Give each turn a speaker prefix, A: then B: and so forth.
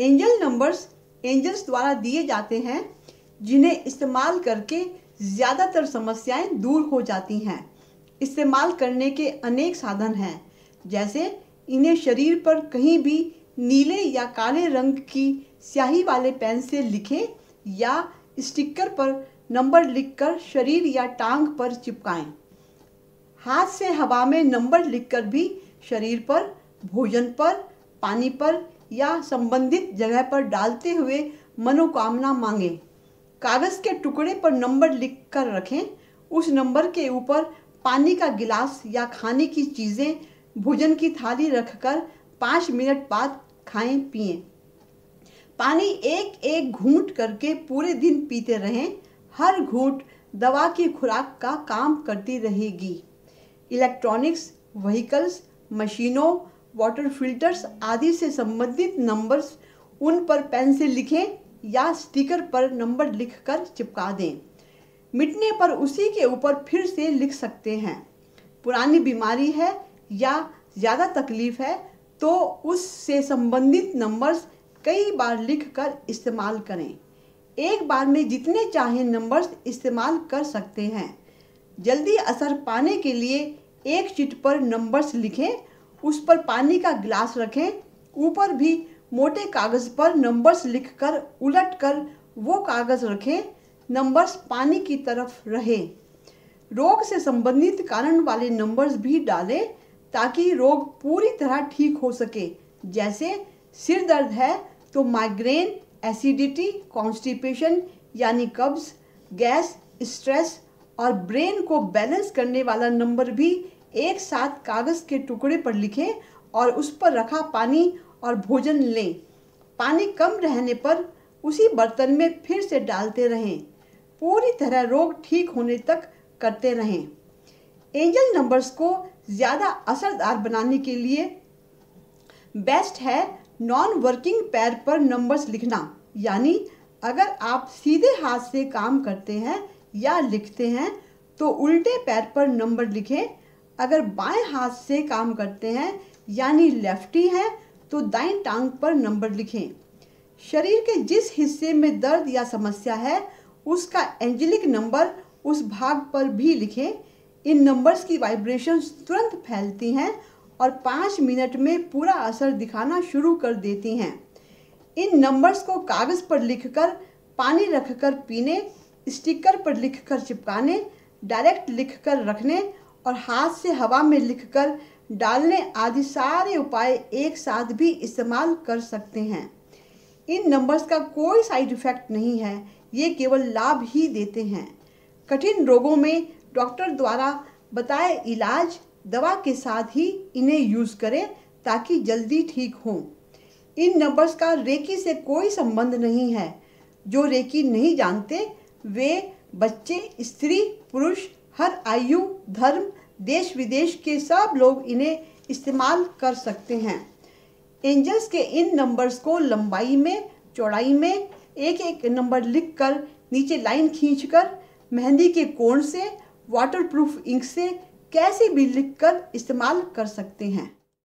A: Angel numbers angels द्वारा दिए जाते हैं, जिन्हें इस्तेमाल करके ज़्यादातर समस्याएँ दूर हो जाती हैं। इस्तेमाल करने के अनेक साधन हैं, जैसे इन्हें शरीर पर कहीं भी नीले या काले रंग की स्याही वाले पेन से लिखें या स्टिकर पर नंबर लिखकर शरीर या टांग पर चिपकाएँ। हाथ से हवा में नंबर लिखकर भी शरीर पर, भोजन पर, पानी पर या संबंधित जगह पर डालते हुए मनोकामना मांगें। कागज़ के टुकड़े पर नंबर लिख कर रखें। उस नंबर के ऊपर पानी का गिलास या खाने की चीज़ें, भोजन की थाली रखकर पाँच मिनट बाद खाएँ, पिए। पानी एक एक घूंट करके पूरे दिन पीते रहें। हर घूंट दवा की खुराक का काम करती रहेगी। इलेक्ट्रॉनिक्स, व्हीकल्स, मशीनों वाटर फिल्टर्स आदि से संबंधित नंबर्स उन पर पेन से लिखें या स्टिकर पर नंबर लिखकर चिपका दें। मिटने पर उसी के ऊपर फिर से लिख सकते हैं। पुरानी बीमारी है या ज़्यादा तकलीफ़ है तो उससे संबंधित नंबर्स कई बार लिख कर इस्तेमाल करें। एक बार में जितने चाहें नंबर्स इस्तेमाल कर सकते हैं। जल्दी असर पाने के लिए एक चिट पर नंबर्स लिखें उस पर पानी का गिलास रखें। ऊपर भी मोटे कागज़ पर नंबर्स लिखकर, उलट कर वो कागज़ रखें। नंबर्स पानी की तरफ़ रहे। रोग से संबंधित कारण वाले नंबर्स भी डालें ताकि रोग पूरी तरह ठीक हो सके। जैसे सिर दर्द है तो माइग्रेन एसिडिटी कॉन्स्टिपेशन यानी कब्ज गैस स्ट्रेस और ब्रेन को बैलेंस करने वाला नंबर भी एक साथ कागज़ के टुकड़े पर लिखें और उस पर रखा पानी और भोजन लें। पानी कम रहने पर उसी बर्तन में फिर से डालते रहें। पूरी तरह रोग ठीक होने तक करते रहें। एंजल नंबर्स को ज़्यादा असरदार बनाने के लिए बेस्ट है नॉन वर्किंग पैर पर नंबर्स लिखना। यानी अगर आप सीधे हाथ से काम करते हैं या लिखते हैं तो उल्टे पैर पर नंबर लिखें अगर बाएँ हाथ से काम करते हैं, यानी लेफ्टी हैं तो दाएँ टांग पर नंबर लिखें। शरीर के जिस हिस्से में दर्द या समस्या है, उसका एंजेलिक नंबर उस भाग पर भी लिखें। इन नंबर्स की वाइब्रेशंस तुरंत फैलती हैं और पाँच मिनट में पूरा असर दिखाना शुरू कर देती हैं। इन नंबर्स को कागज़ पर लिखकर, पानी रखकर पीने स्टिकर पर लिखकर चिपकाने डायरेक्ट लिखकर रखने और हाथ से हवा में लिखकर डालने आदि सारे उपाय एक साथ भी इस्तेमाल कर सकते हैं। इन नंबर्स का कोई साइड इफ़ेक्ट नहीं है, ये केवल लाभ ही देते हैं। कठिन रोगों में डॉक्टर द्वारा बताए इलाज दवा के साथ ही इन्हें यूज़ करें ताकि जल्दी ठीक हों। इन नंबर्स का रेकी से कोई संबंध नहीं है। जो रेकी नहीं जानते, वे बच्चे, स्त्री, पुरुष हर आयु, धर्म देश विदेश के सब लोग इन्हें इस्तेमाल कर सकते हैं। एंजल्स के इन नंबर्स को लंबाई में, चौड़ाई में एक एक नंबर लिखकर, नीचे लाइन खींचकर, मेहंदी के कोण से वाटरप्रूफ इंक से, कैसे भी लिखकर इस्तेमाल कर सकते हैं।